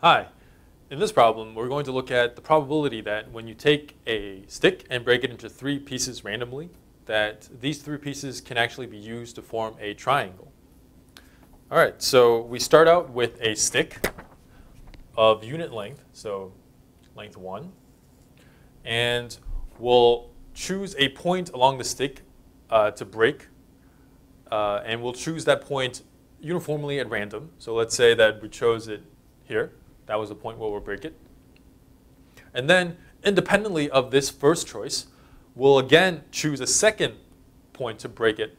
Hi. In this problem, we're going to look at the probability that when you take a stick and break it into three pieces randomly, that these three pieces can actually be used to form a triangle. All right, so we start out with a stick of unit length, so length 1, and we'll choose a point along the stick uh, to break, uh, and we'll choose that point uniformly at random. So let's say that we chose it here. That was the point where we'll break it. And then independently of this first choice, we'll again choose a second point to break it,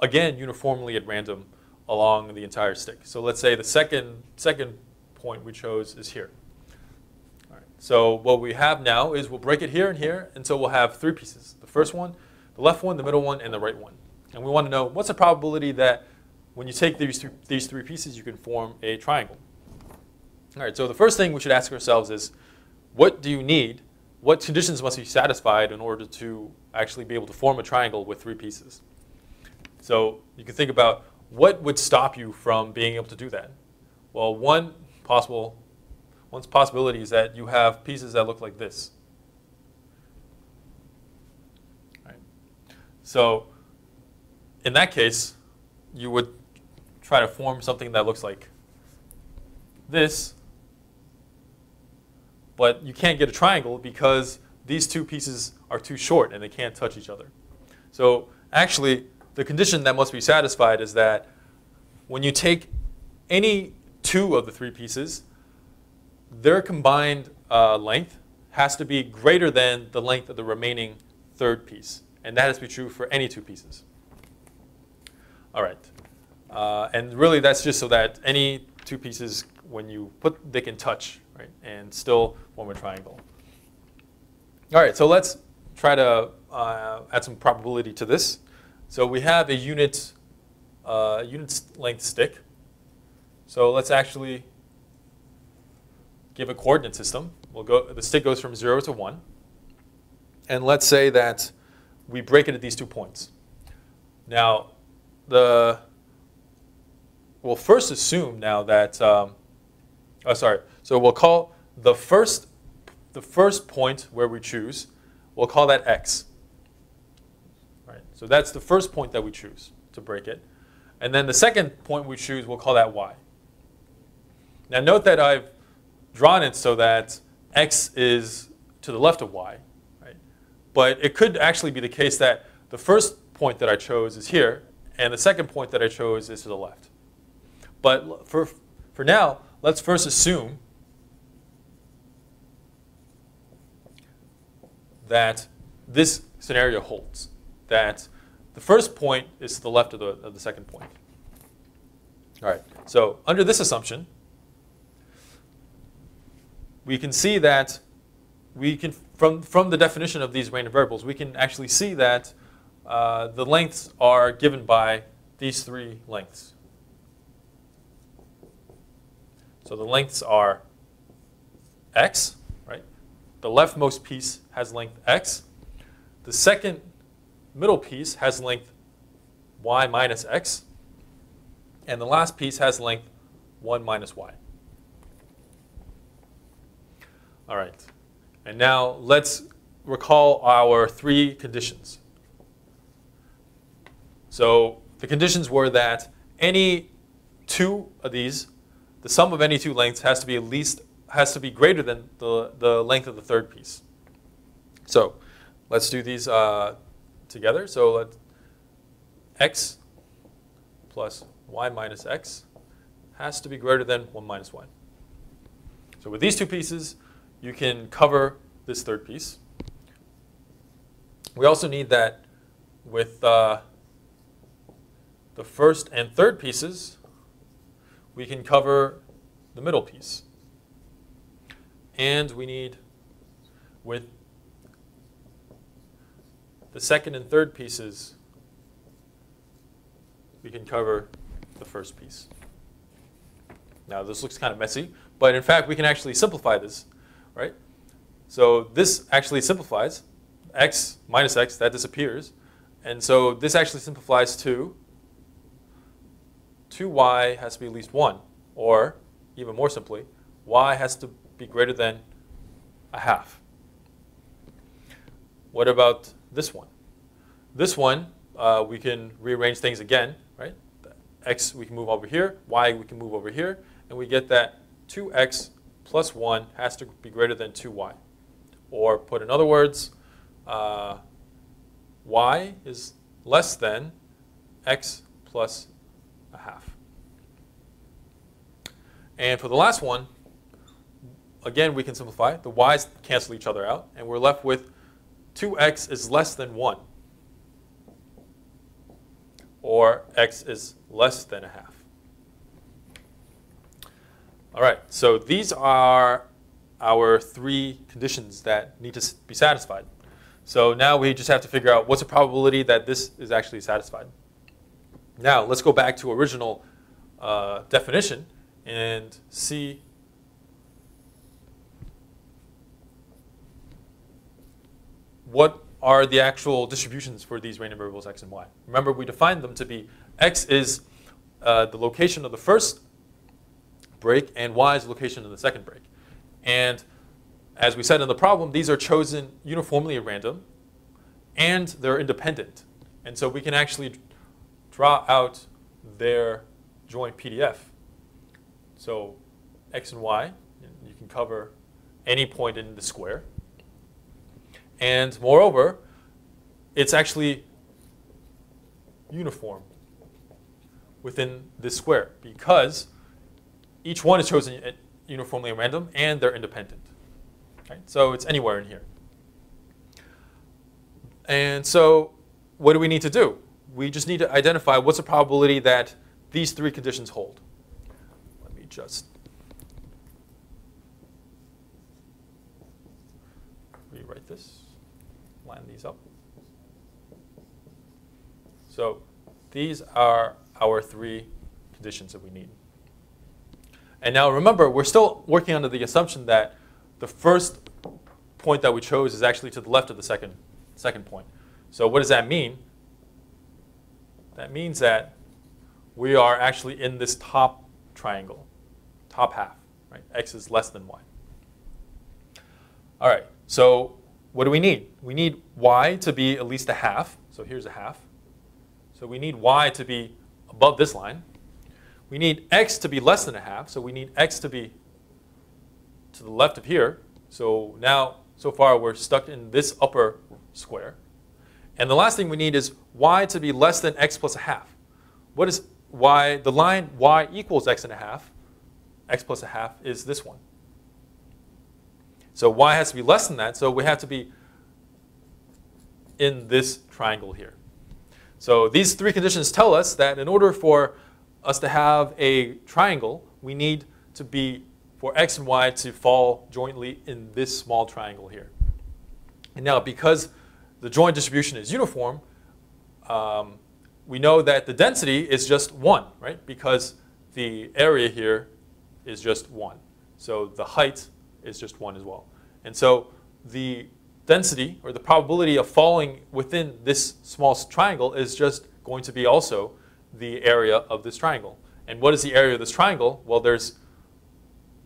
again uniformly at random along the entire stick. So let's say the second, second point we chose is here. All right. So what we have now is we'll break it here and here, and so we'll have three pieces. The first one, the left one, the middle one, and the right one. And we want to know what's the probability that when you take these, th these three pieces, you can form a triangle. All right, so the first thing we should ask ourselves is, what do you need? What conditions must be satisfied in order to actually be able to form a triangle with three pieces? So you can think about what would stop you from being able to do that? Well, one possible, one possibility is that you have pieces that look like this. Right. So in that case, you would try to form something that looks like this but you can't get a triangle because these two pieces are too short and they can't touch each other. So actually, the condition that must be satisfied is that when you take any two of the three pieces, their combined uh, length has to be greater than the length of the remaining third piece. And that has to be true for any two pieces. All right. Uh, and really, that's just so that any two pieces, when you put, they can touch right? And still form a triangle. All right, so let's try to uh, add some probability to this. So we have a unit, uh, unit length stick. So let's actually give a coordinate system. We'll go, the stick goes from 0 to 1. And let's say that we break it at these two points. Now, the we'll first assume now that, um, oh, sorry, so we'll call the first, the first point where we choose, we'll call that x. Right? So that's the first point that we choose to break it. And then the second point we choose, we'll call that y. Now note that I've drawn it so that x is to the left of y. Right? But it could actually be the case that the first point that I chose is here, and the second point that I chose is to the left. But for, for now, let's first assume that this scenario holds, that the first point is to the left of the, of the second point. All right, so under this assumption, we can see that we can, from, from the definition of these random variables, we can actually see that uh, the lengths are given by these three lengths. So the lengths are x, right? the leftmost piece has length x. The second middle piece has length y minus x. And the last piece has length 1 minus y. All right. And now let's recall our three conditions. So the conditions were that any two of these, the sum of any two lengths has to be at least has to be greater than the, the length of the third piece. So let's do these uh, together. So let x plus y minus x has to be greater than 1 minus 1. So with these two pieces, you can cover this third piece. We also need that with uh, the first and third pieces, we can cover the middle piece. And we need, with the second and third pieces, we can cover the first piece. Now this looks kind of messy, but in fact we can actually simplify this, right? So this actually simplifies. x minus x, that disappears. And so this actually simplifies to 2y has to be at least 1, or even more simply, y has to be greater than a half. What about this one? This one, uh, we can rearrange things again, right? The x we can move over here, y we can move over here, and we get that 2x plus 1 has to be greater than 2y. Or put in other words, uh, y is less than x plus a half. And for the last one, again, we can simplify. The y's cancel each other out, and we're left with 2x is less than 1, or x is less than a half. All right, so these are our three conditions that need to be satisfied. So now we just have to figure out what's the probability that this is actually satisfied. Now let's go back to original uh, definition and see what are the actual distributions for these random variables x and y. Remember, we defined them to be x is uh, the location of the first break, and y is the location of the second break. And as we said in the problem, these are chosen uniformly at random, and they're independent. And so we can actually draw out their joint PDF. So x and y, you can cover any point in the square. And moreover, it's actually uniform within this square because each one is chosen uniformly at random and they're independent. Right? So it's anywhere in here. And so what do we need to do? We just need to identify what's the probability that these three conditions hold. Just rewrite this, line these up. So these are our three conditions that we need. And now remember, we're still working under the assumption that the first point that we chose is actually to the left of the second, second point. So what does that mean? That means that we are actually in this top triangle, top half, right? X is less than y. All right, so what do we need? We need y to be at least a half. So here's a half. So we need y to be above this line. We need x to be less than a half, so we need x to be to the left of here. So now, so far, we're stuck in this upper square. And the last thing we need is y to be less than x plus a half. What is y? The line y equals x and a half, x plus a half, is this one. So y has to be less than that, so we have to be in this triangle here. So these three conditions tell us that in order for us to have a triangle, we need to be, for x and y to fall jointly in this small triangle here. And now because the joint distribution is uniform, um, we know that the density is just 1, right? Because the area here is just 1. So the height is just 1 as well. And so the density, or the probability of falling within this small triangle is just going to be also the area of this triangle. And what is the area of this triangle? Well, there's,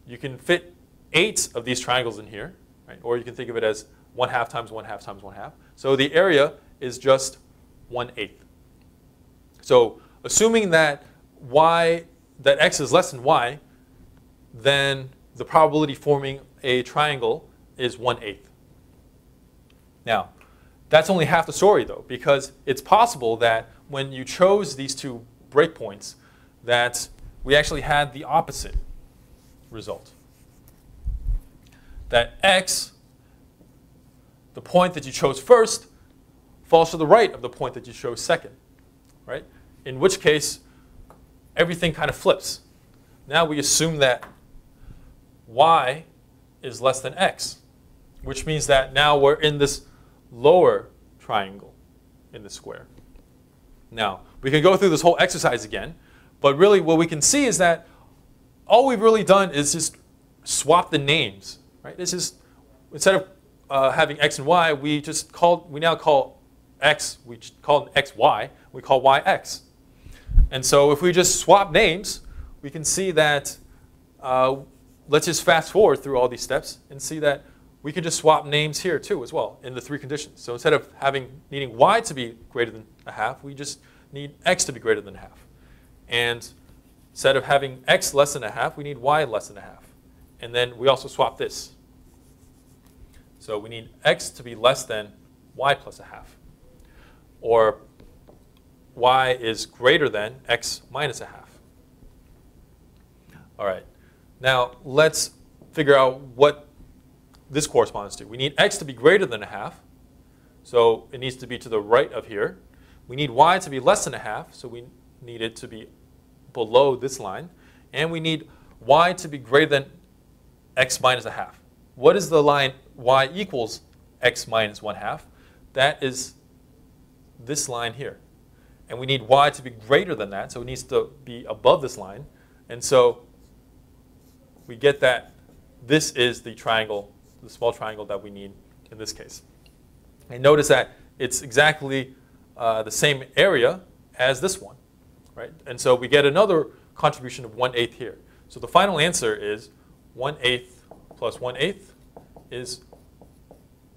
you can fit eight of these triangles in here, right? Or you can think of it as one half times one half times one half. So the area is just one eighth. So assuming that y, that x is less than y, then the probability forming a triangle is one eighth. Now, that's only half the story though, because it's possible that when you chose these two breakpoints that we actually had the opposite result. That x, the point that you chose first, falls to the right of the point that you chose second, right? In which case, everything kind of flips. Now we assume that y is less than x, which means that now we're in this lower triangle in the square. Now, we can go through this whole exercise again, but really what we can see is that all we've really done is just swap the names, right? This is, instead of uh, having x and y, we just called, we now call x, we call xy, we call y x. And so if we just swap names, we can see that uh, let's just fast forward through all these steps and see that we can just swap names here too as well in the three conditions. So instead of having needing y to be greater than a half, we just need x to be greater than a half. And instead of having x less than a half, we need y less than a half. And then we also swap this. So we need x to be less than y plus a half. Or y is greater than x minus a half. All right. Now let's figure out what this corresponds to. We need x to be greater than a half. So it needs to be to the right of here. We need y to be less than a half. So we need it to be below this line. And we need y to be greater than x minus a half. What is the line y equals x minus 1 half? That is this line here. And we need y to be greater than that, so it needs to be above this line. And so we get that this is the triangle, the small triangle that we need in this case. And notice that it's exactly uh, the same area as this one, right? And so we get another contribution of 1 eighth here. So the final answer is 1 eighth plus 1 eighth is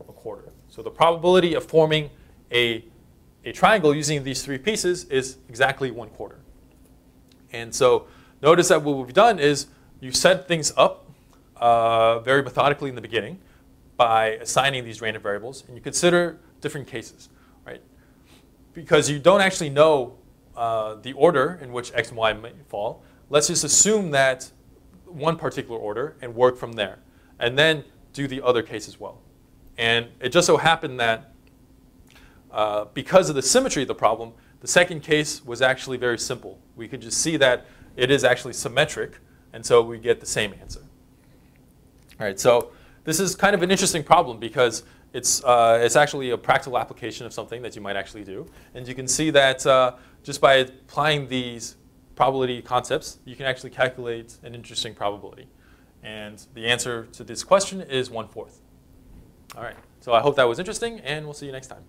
a quarter. So the probability of forming a, a triangle using these three pieces is exactly 1 quarter. And so notice that what we've done is you set things up uh, very methodically in the beginning by assigning these random variables, and you consider different cases, right? Because you don't actually know uh, the order in which x and y may fall. Let's just assume that one particular order and work from there, and then do the other case as well. And it just so happened that uh, because of the symmetry of the problem, the second case was actually very simple. We could just see that it is actually symmetric, and so we get the same answer. All right, so this is kind of an interesting problem because it's, uh, it's actually a practical application of something that you might actually do. And you can see that uh, just by applying these probability concepts, you can actually calculate an interesting probability. And the answer to this question is one-fourth. All right, so I hope that was interesting, and we'll see you next time.